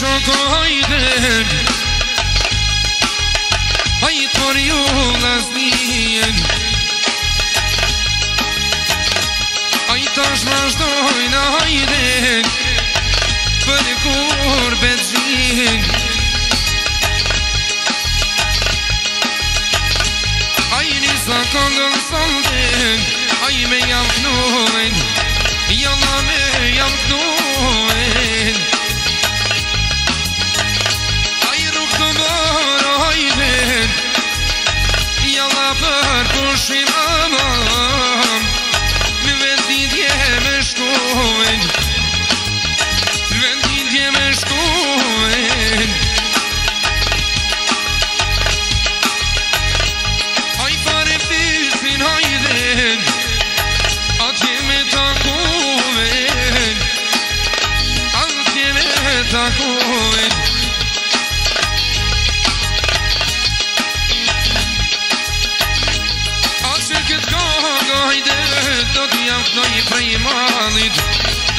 shokoj ben Aj por ju lasnijen Aj tash vazhdoj në hajden Për kur bezhin Aj nisa këndën sëndin Aj me jam knojn Jam me jam knojn A që do ngoj deri tek apo i freimanit.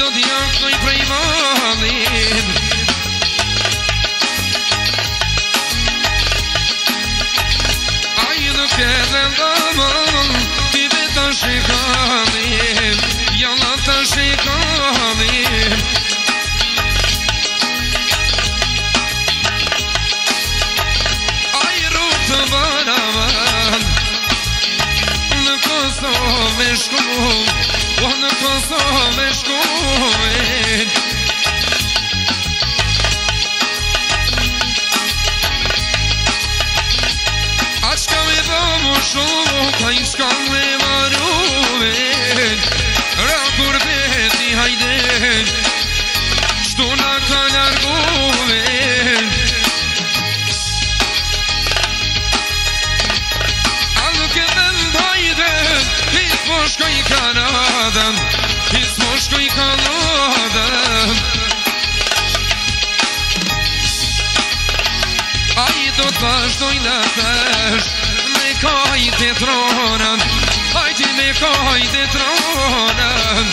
Do të ngoj këi freimanit. Aj ti me ka i te tronën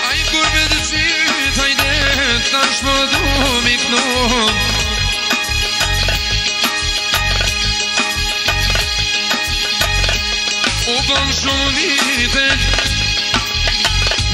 Aj kur me dështë Aj dështë Në shpëdum i kënon O banë shumë një